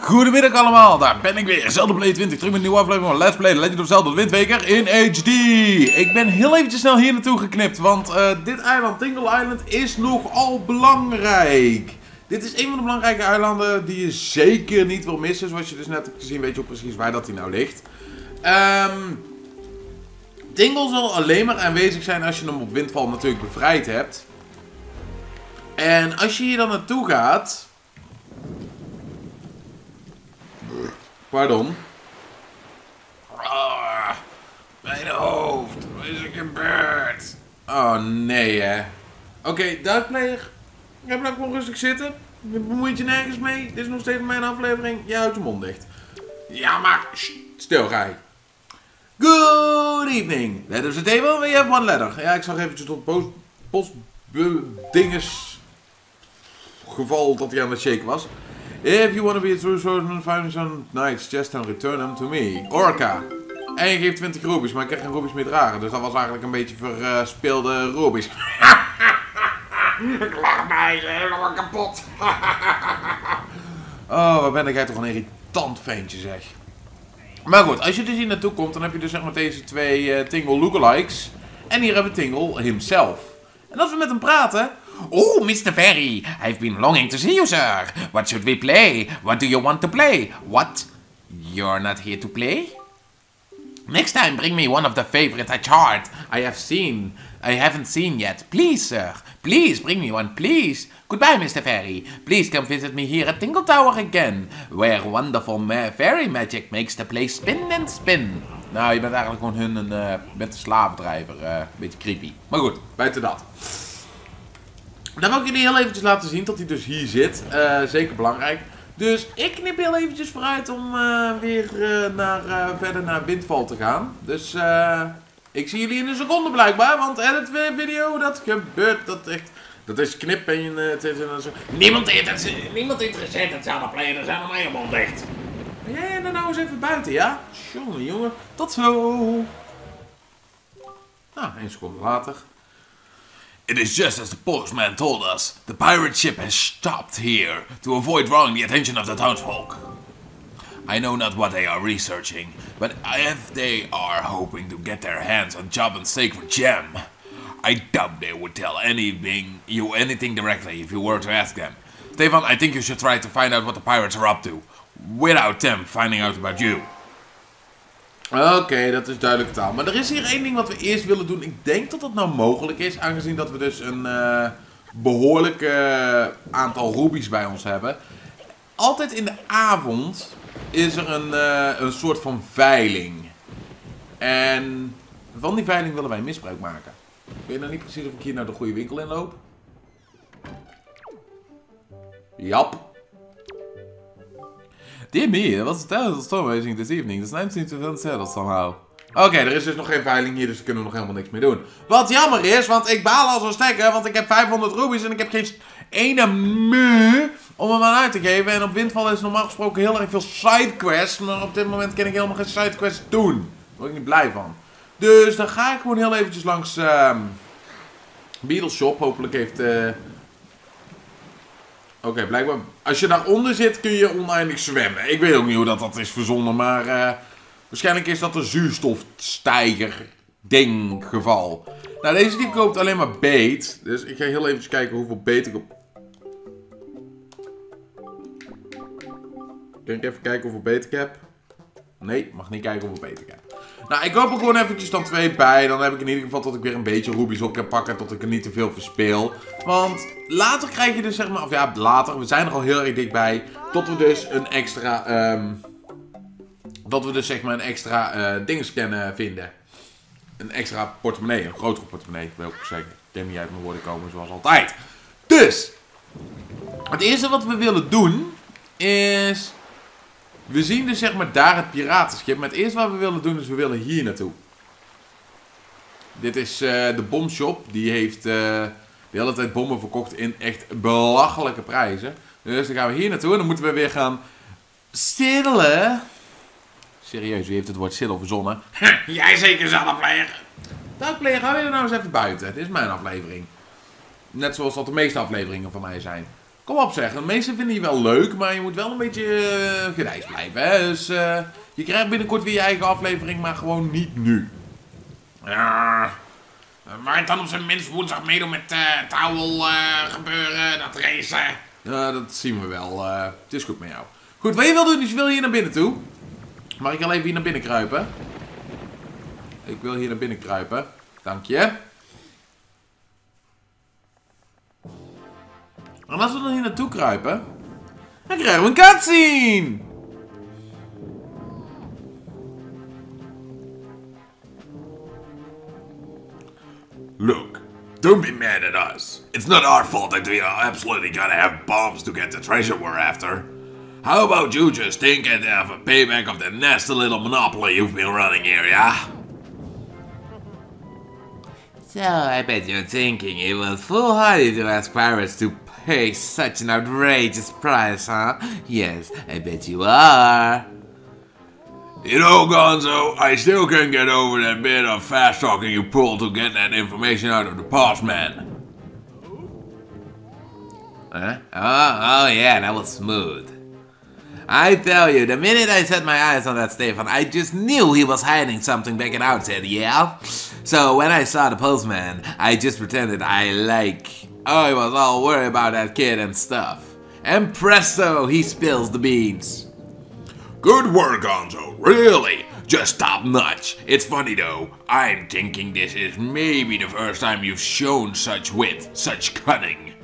Goedemiddag allemaal, daar ben ik weer. Zelda Play 20, terug met een nieuwe aflevering van Let's Play The Legend of Zelda Windweker in HD. Ik ben heel eventjes snel hier naartoe geknipt, want uh, dit eiland, Tingle Island, is nogal belangrijk. Dit is een van de belangrijke eilanden die je zeker niet wil missen. Zoals je dus net hebt gezien, weet je ook precies waar dat hij nou ligt. Tingle zal alleen maar aanwezig zijn als je hem op windval natuurlijk bevrijd hebt. En als je hier dan naartoe gaat... Pardon. Ah, mijn hoofd. Wat is er gebeurd? Oh nee hè. Oké, okay, duikplayer. Jij blijft gewoon rustig zitten. Je bemoeit je nergens mee. Dit is nog steeds mijn aflevering. Je houdt je mond dicht. Ja, maar stil ga je. Good evening. Is the table. We have one letter. Ja, ik zag eventjes tot post, post dinges geval dat hij aan het shake was. If you want to be a true swordsman, find some knights just and return them to me. Orca. En je geeft 20 rubies, maar ik krijg geen rubies meer dragen. Dus dat was eigenlijk een beetje verspeelde rubies. ik lach mij helemaal kapot. oh, wat ben ik toch een irritant ventje zeg. Maar goed, als je dus hier naartoe komt, dan heb je dus zeg maar deze twee uh, Tingle lookalikes. En hier hebben we Tingle himself. En als we met hem praten... Oh, Mr. Fairy, I've been longing to see you, sir. What should we play? What do you want to play? What? You're not here to play? Next time, bring me one of the favorite chart I have seen. I haven't seen yet. Please, sir. Please, bring me one, please. Goodbye, Mr. Fairy. Please come visit me here at Tingle Tower again, where wonderful fairy magic makes the place spin and spin. Nou, je bent eigenlijk gewoon hun een, uh, met een slavendrijver. Uh, een beetje creepy. Maar goed, buiten dat. Dan wil ik jullie heel eventjes laten zien dat hij dus hier zit. Uh, zeker belangrijk. Dus ik knip heel eventjes vooruit om uh, weer uh, naar, verder naar Windval te gaan. Dus ik zie jullie in een seconde blijkbaar. Want edit video, dat gebeurt. Dat echt... Dat is knippen en het is een... Niemand, interesseert, niemand interesseert het zelf player, er zijn er helemaal dicht. Ja, dan nou eens even buiten, ja? Jongen, jongen. Tot zo. Nou, één seconde later. It is just as the postman told us. The pirate ship has stopped here to avoid drawing the attention of the townsfolk. I know not what they are researching, but if they are hoping to get their hands on Jabba's sacred gem, I doubt they would tell anything you anything directly if you were to ask them. Stefan, I think you should try to find out what the pirates are up to, without them finding out about you. Oké, dat is duidelijke taal. Maar er is hier één ding wat we eerst willen doen. Ik denk dat dat nou mogelijk is, aangezien dat we dus een uh, behoorlijk uh, aantal rubies bij ons hebben. Altijd in de avond is er een, uh, een soort van veiling. En van die veiling willen wij misbruik maken. Ik weet nou niet precies of ik hier naar de goede winkel in loop. Jap. Dear me, what's the talent storm raging this evening? This night seems to have unsettled somehow. Oké, er is dus nog geen veiling hier, dus we kunnen nog helemaal niks meer doen. Wat jammer is, want ik baal al zo stekker, want ik heb 500 rubies en ik heb geen ene mu om hem aan uit te geven. En op Windval is normaal gesproken heel erg veel sidequests, maar op dit moment kan ik helemaal geen sidequests doen. Daar word ik niet blij van. Dus dan ga ik gewoon heel eventjes langs uh, Beetle Shop. Hopelijk heeft... Uh, Oké, blijkbaar. Als je daaronder zit, kun je oneindig zwemmen. Ik weet ook niet hoe dat, dat is verzonnen, maar uh, waarschijnlijk is dat een zuurstofstijger ding geval. Nou, deze die koopt alleen maar beet. Dus ik ga heel even kijken hoeveel beet ik op... Ik even kijken hoeveel beet ik heb? Nee, mag niet kijken ik heb. Nou, ik koop er gewoon eventjes dan twee bij. Dan heb ik in ieder geval tot ik weer een beetje rubies op kan pakken. Tot ik er niet te veel verspeel. Want later krijg je dus zeg maar... Of ja, later. We zijn er al heel erg dichtbij. Tot we dus een extra... Um, dat we dus zeg maar een extra uh, dingen kunnen vinden. Een extra portemonnee. Een grotere portemonnee. Wil ik zeggen. Ik kan niet uit mijn woorden komen zoals altijd. Dus. Het eerste wat we willen doen. Is we zien dus zeg maar daar het piratenschip. Maar het eerste wat we willen doen is we willen hier naartoe. Dit is uh, de bomshop. Die heeft uh, de hele tijd bommen verkocht in echt belachelijke prijzen. Dus dan gaan we hier naartoe en dan moeten we weer gaan siddelen. Serieus, wie heeft het woord siddel verzonnen? Jij zeker, Zanneplayer. Duikplayer, ga weer nou eens even buiten. Dit is mijn aflevering. Net zoals dat de meeste afleveringen van mij zijn. Kom op zeg, de meesten vinden je wel leuk, maar je moet wel een beetje uh, blijven. Hè? Dus uh, je krijgt binnenkort weer je eigen aflevering, maar gewoon niet nu. Ja, maar het dan op zijn minst woensdag meedoen met uh, gebeuren, dat racen. Ja, dat zien we wel. het is goed met jou. Goed, wat je wil doen is je wil hier naar binnen toe. Mag ik al even hier naar binnen kruipen? Ik wil hier naar binnen kruipen. Dank je. En als we dan hier naartoe kruipen, dan krijgen we een cutscene! Look, don't be mad at us. It's not our fault that we are absolutely gotta have bombs to get the treasure we're after. How about you just think of a payback of the nasty little monopoly you've been running here, yeah? So, I bet you're thinking it was foolhardy to ask pirates to pay such an outrageous price, huh? Yes, I bet you are. You know, Gonzo, I still can't get over that bit of fast talking you pulled to get that information out of the postman. Huh? Oh, oh yeah, that was smooth. I tell you, the minute I set my eyes on that Stefan, I just knew he was hiding something back at Outset, yeah? So when I saw the postman, I just pretended I like Oh, I was all worried about that kid and stuff. And presto, he spills the beans. Good work, Gonzo. Really? Just top notch. It's funny though. I'm thinking this is maybe the first time you've shown such wit, such cunning.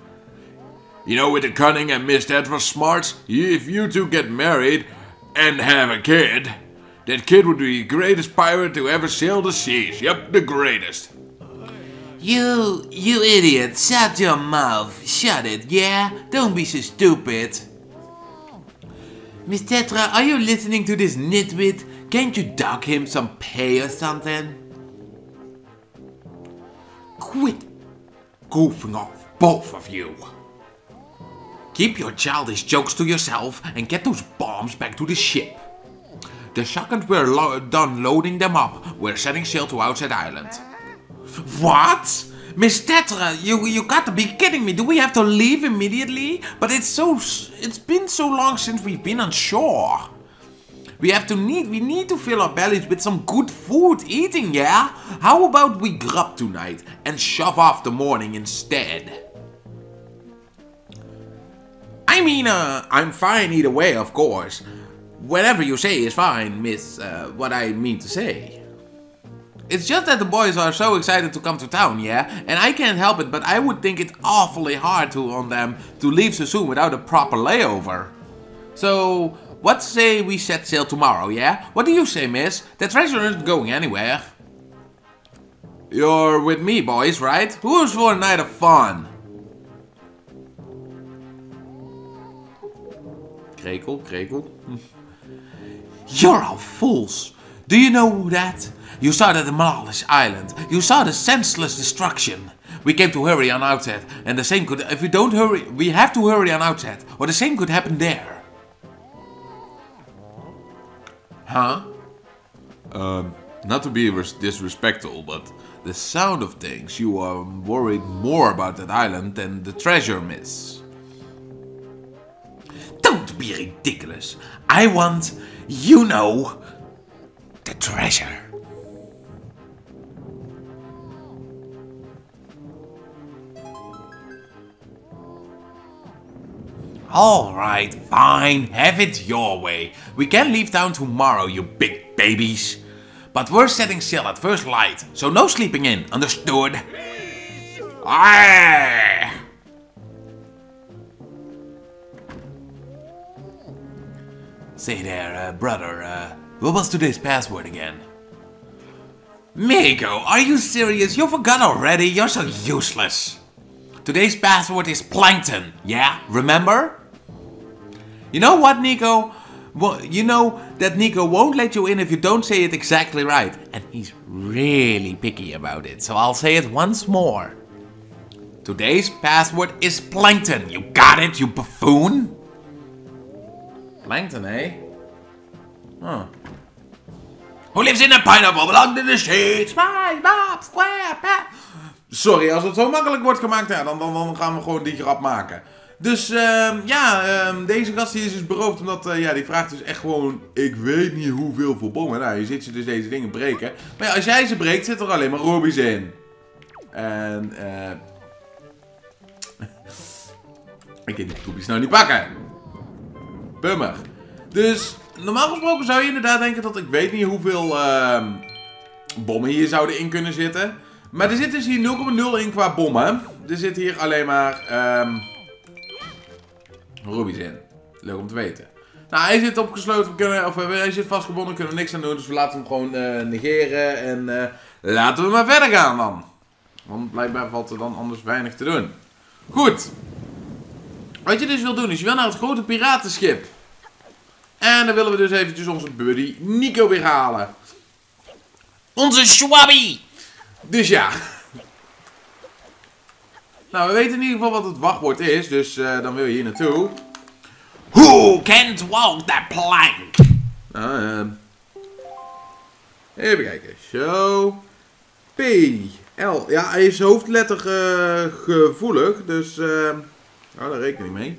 You know, with the cunning and Miss Tetra smarts, if you two get married and have a kid, that kid would be the greatest pirate to ever sail the seas. Yep, the greatest. You, you idiot, shut your mouth. Shut it, yeah? Don't be so stupid. Miss Tetra, are you listening to this nitwit? Can't you dock him some pay or something? Quit goofing off, both of you. Keep your childish jokes to yourself and get those bombs back to the ship. The second we're lo done loading them up, we're setting sail to Outside Island. What? Miss Tetra, you you got to be kidding me. Do we have to leave immediately? But it's so it's been so long since we've been on shore. We have to need we need to fill our bellies with some good food eating, yeah? How about we grub tonight and shove off the morning instead? I mean, uh, I'm fine either way, of course. Whatever you say is fine, miss, uh, what I mean to say. It's just that the boys are so excited to come to town, yeah? And I can't help it, but I would think it's awfully hard to on them to leave so soon without a proper layover. So, what say we set sail tomorrow, yeah? What do you say, miss? The treasure isn't going anywhere. You're with me, boys, right? Who's for a night of fun? Krekel, krekel. You're all fools. Do you know that? You saw the demolished island. You saw the senseless destruction. We came to hurry on outset, and the same could. If we don't hurry, we have to hurry on outset, or the same could happen there. Huh? Um, not to be disrespectful, but the sound of things, you are worried more about that island than the treasure, miss. Don't be ridiculous. I want, you know, the treasure. Alright, fine, have it your way. We can leave town tomorrow, you big babies. But we're setting sail at first light, so no sleeping in, understood? Say there, uh, brother, uh, what was today's password again? Miko, are you serious? You forgot already? You're so useless. Today's password is Plankton, yeah? Remember? You know what, Nico? Well, you know that Nico won't let you in if you don't say it exactly right. And he's really picky about it, so I'll say it once more. Today's password is Plankton. You got it, you buffoon? Plankton, eh? Huh. Who lives in a pineapple belong to the SquarePants. Sorry, als het zo makkelijk wordt gemaakt, ja, dan, dan, dan gaan we gewoon die grap maken. Dus ehm, ja, ehm, deze gast is dus beroofd omdat eh, ja, die vraagt dus echt gewoon, ik weet niet hoeveel voor bommen. Nou, je ziet ze dus deze dingen breken. Maar ja, als jij ze breekt, zit er alleen maar Robby's in. En eh... ik kan die Robby's nou niet pakken. Bummer. Dus normaal gesproken zou je inderdaad denken dat ik weet niet hoeveel ehm, bommen hier zouden in kunnen zitten. Maar er zit dus hier 0,0 in qua bommen. Er zit hier alleen maar ehm Ruby's in. Leuk om te weten. Nou, hij zit opgesloten, kunnen, of eh, hij zit vastgebonden, kunnen we niks aan doen. Dus we laten hem gewoon eh, negeren en eh, laten we maar verder gaan dan. Want blijkbaar valt er dan anders weinig te doen. Goed. Wat je dus wil doen, is je wil naar het grote piratenschip. En dan willen we dus eventjes onze buddy Nico weer halen. Onze Schwabby! Dus ja. Nou, we weten in ieder geval wat het wachtwoord is, dus eh, dan wil je hier naartoe. Who can't walk the plank? Nou, ehm, even kijken. Zo. P. L. Ja, hij is hoofdletter eh, gevoelig, dus nou, daar reken ik mee.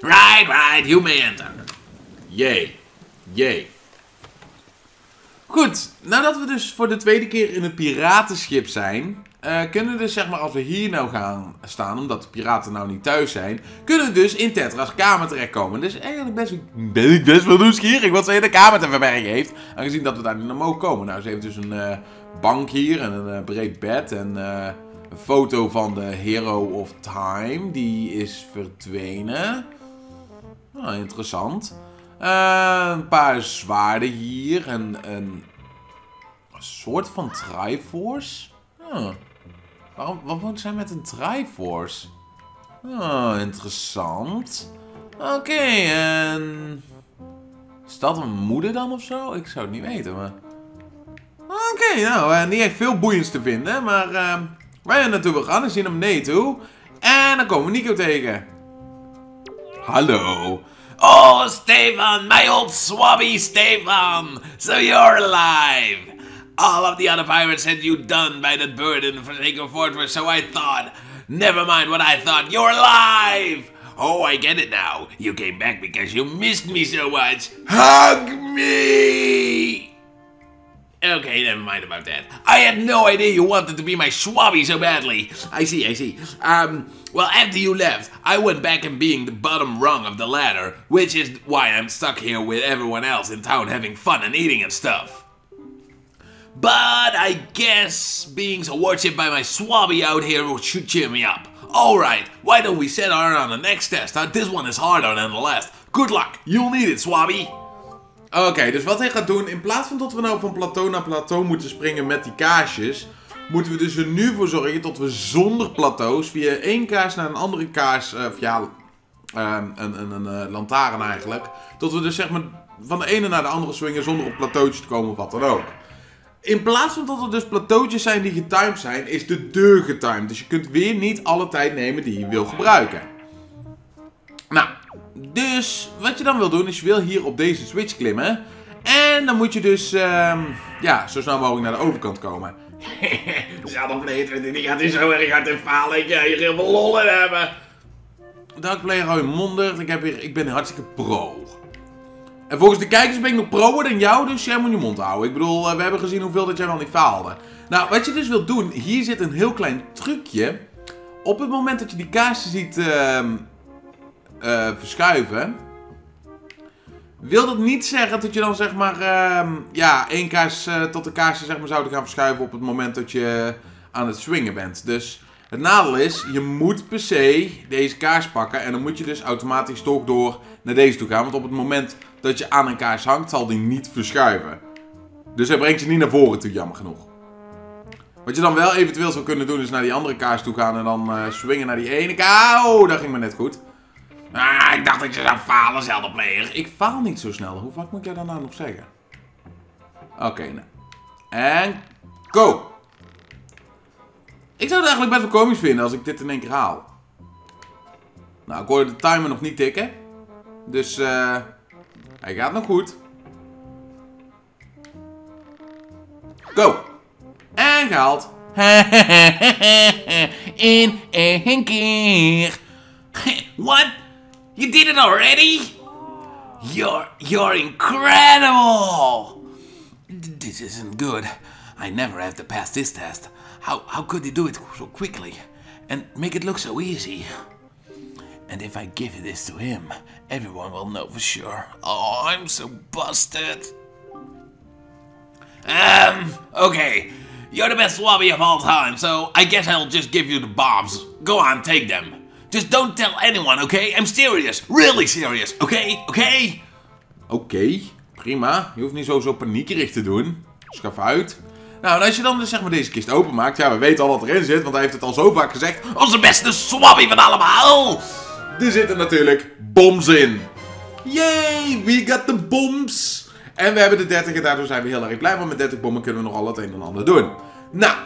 Right, right, you may enter. Jee. Jee. Goed, nadat we dus voor de tweede keer in het piratenschip zijn, eh, kunnen dus zeg maar als we hier nou gaan staan, omdat de piraten nou niet thuis zijn, kunnen we dus in Tetra's kamer terechtkomen. Dus eigenlijk best, best wel nieuwsgierig wat ze in de kamer te verbergen heeft, aangezien dat we daar niet naar mogen komen. Nou, ze heeft dus een eh, bank hier en een eh, breed bed en een foto van de Hero of Time, die is verdwenen. Nou, interessant. Een paar zwaarden hier en een, een soort van Triforce. Huh. Waarom, wat moet zijn met een Triforce? Oh, interessant. Oké, en... Is dat een moeder dan of zo? Ik zou het niet weten, maar... Oké, nou, niet echt veel boeiends te vinden, maar... eh waar je naartoe wil gaan is hier naar beneden toe. En dan komen we Nico tegen. Hallo. Oh, Stefan, my old swabby Stefan! So you're alive! All of the other pirates had you done by the bird in the Forsaken Fortress, so I thought. Never mind what I thought, you're alive! Oh, I get it now. You came back because you missed me so much. Hug me! Okay, never mind about that. I had no idea you wanted to be my swabby so badly. I see, I see. Um, well, after you left, I went back and being the bottom rung of the ladder, which is why I'm stuck here with everyone else in town having fun and eating and stuff. But I guess being so worshipped by my swabby out here should cheer me up. Alright, why don't we set our on the next test? This one is harder than the last. Good luck, you'll need it, swabby. Oké, dus wat hij gaat doen, in plaats van dat we nou van plateau naar plateau moeten springen met die kaarsjes, moeten we dus er nu voor zorgen dat we zonder plateaus via één kaars naar een andere kaars, eh, of ja, ehm, een, een, een eh, lantaarn eigenlijk, dat we dus zeg maar van de ene naar de andere swingen zonder op plateautjes te komen of wat dan ook. In plaats van dat er dus plateautjes zijn die getimed zijn, is de deur getimed. Dus je kunt weer niet alle tijd nemen die je wil gebruiken. Nou, dus wat je dan wil doen is je wil hier op deze switch klimmen. En dan moet je dus, ehm, ja, zo snel mogelijk naar de overkant komen. Zelf weten we niet, gaat hij zo erg uit de falen. Ik ga hier heel veel lol in hebben. Dark Player hou je. Ik, heb hier, ik ben hartstikke pro. En volgens de kijkers ben ik nog proer dan jou, dus jij moet je mond houden. Ik bedoel, eh, we hebben gezien hoeveel dat jij wel niet faalde. Nou, wat je dus wilt doen, hier zit een heel klein trucje. Op het moment dat je die kaarsen ziet ehm, eh, verschuiven, wil dat niet zeggen dat je dan zeg maar, ehm, ja, één kaars eh, tot de kaarsen zeg maar zouden gaan verschuiven op het moment dat je aan het swingen bent. Dus het nadeel is, je moet per se deze kaars pakken en dan moet je dus automatisch toch door naar deze toe gaan. Want op het moment dat je aan een kaars hangt, zal die niet verschuiven. Dus hij brengt je niet naar voren toe, jammer genoeg. Wat je dan wel eventueel zou kunnen doen, is naar die andere kaars toe gaan en dan eh, swingen naar die ene kaars. Oh, dat ging me net goed. Ah, ik dacht dat je zou falen, Zelda Player. Ik faal niet zo snel. Hoe vaak moet jij dat nou nog zeggen? Oké, nou. En go! Ik zou het eigenlijk best wel komisch vinden als ik dit in één keer haal. Nou, ik hoorde de timer nog niet tikken. Dus, eh... hij gaat nog goed. Go! En gehaald. In één keer. What? You did it already? You're you're incredible. This isn't good. I never have to pass this test. How how could you do it so quickly and make it look so easy? And if I give this to him, everyone will know for sure. Oh, I'm so busted. Um, okay. You're the best swabby of all time, so I guess I'll just give you the bombs. Go on, take them. Just don't tell anyone, okay? I'm serious. Really serious, okay? Okay? Oké, prima. Je hoeft niet zo, zo paniekerig te doen. Schaf uit. Nou, en als je dan dus zeg maar deze kist openmaakt, ja, we weten al wat erin zit, want hij heeft het al zo vaak gezegd. Onze beste swabby van allemaal! Er zitten natuurlijk bombs in. Yay, we got the bombs. En we hebben de 30 en daardoor zijn we heel erg blij, want met 30 bommen kunnen we nog al het een en ander doen. Nou,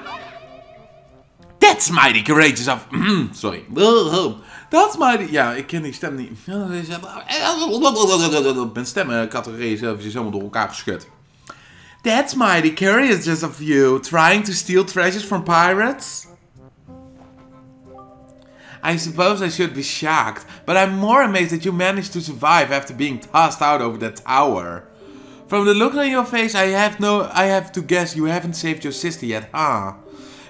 That's mighty courageous of... Hmm, sorry. Is maar... Ja, ik ken die stem niet. Mijn stemmencategorie is eventjes helemaal door elkaar geschud. That's mighty courageous of you, trying to steal treasures from pirates. I suppose I should be shocked, but I'm more amazed that you managed to survive after being tossed out over that tower. From the look on your face, I have no, I have to guess you haven't saved your sister yet, huh?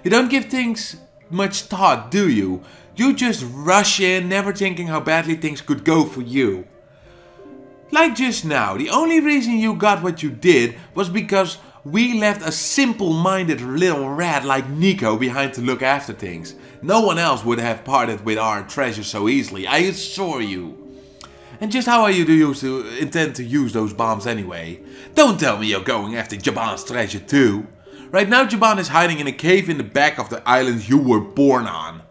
You don't give things much thought, do you? You just rush in, never thinking how badly things could go for you. Like just now, the only reason you got what you did was because we left a simple minded little rat like Nico behind to look after things. No one else would have parted with our treasure so easily, I assure you. And just how are you to intend to use those bombs anyway? Don't tell me you're going after Jaban's treasure too. Right now Jaban is hiding in a cave in the back of the island you were born on.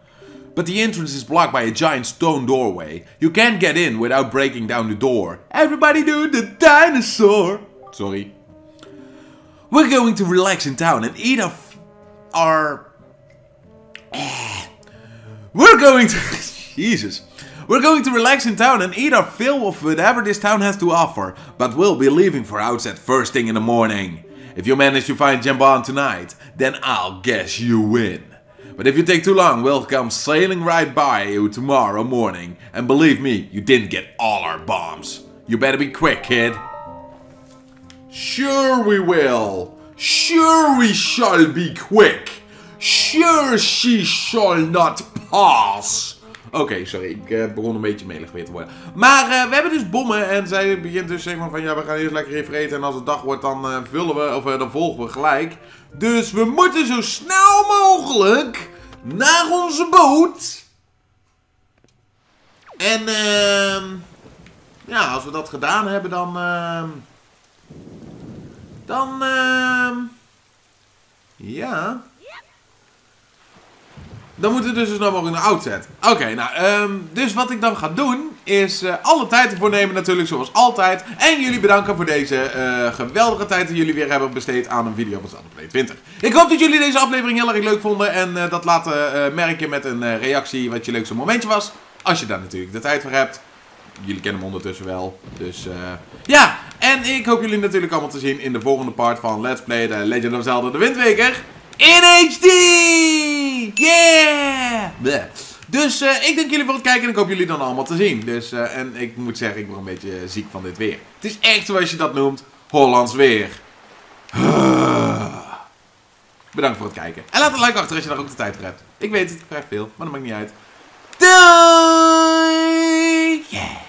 But the entrance is blocked by a giant stone doorway. You can't get in without breaking down the door. Everybody do the dinosaur! Sorry. We're going to relax in town and eat f- our... Eh. We're going to... Jesus. We're going to relax in town and eat our fill of whatever this town has to offer, but we'll be leaving for outset first thing in the morning. If you manage to find Jamban tonight, then I'll guess you win. But if you take too long, we'll come sailing right by you tomorrow morning. And believe me, you didn't get all our bombs. You better be quick, kid. Sure we will. Sure we shall be quick. Sure she shall not pass. Oké, sorry, ik eh, begon een beetje melig weer te worden. Maar eh, we hebben dus bommen en zij begint dus zeg maar van ja, we gaan eerst lekker even eten en als het dag wordt dan eh, vullen we, of dan volgen we gelijk. Dus we moeten zo snel mogelijk naar onze boot. En ehm ja, als we dat gedaan hebben dan ehm dan ehm ja. Dan moeten we dus zo snel mogelijk naar outset. Oké, nou, ehm, dus wat ik dan ga doen, is eh, alle tijd ervoor nemen natuurlijk, zoals altijd. En jullie bedanken voor deze eh, geweldige tijd die jullie weer hebben besteed aan een video van Play 20. Ik hoop dat jullie deze aflevering heel erg leuk vonden en eh, dat laten merken met een reactie wat je leukste momentje was. Als je daar natuurlijk de tijd voor hebt. Jullie kennen hem ondertussen wel. Dus ja, en ik hoop jullie natuurlijk allemaal te zien in de volgende part van Let's Play The Legend of Zelda de Windweker. In HD! Yeah! Bleh. Dus eh, ik dank jullie voor het kijken en ik hoop jullie dan allemaal te zien. Dus, eh, en ik moet zeggen, ik word een beetje ziek van dit weer. Het is echt zoals je dat noemt, Hollands weer. Bedankt voor het kijken. En laat een like achter als je daar ook de tijd voor hebt. Ik weet het, ik krijg veel, maar dat maakt niet uit. Doei! Yeah!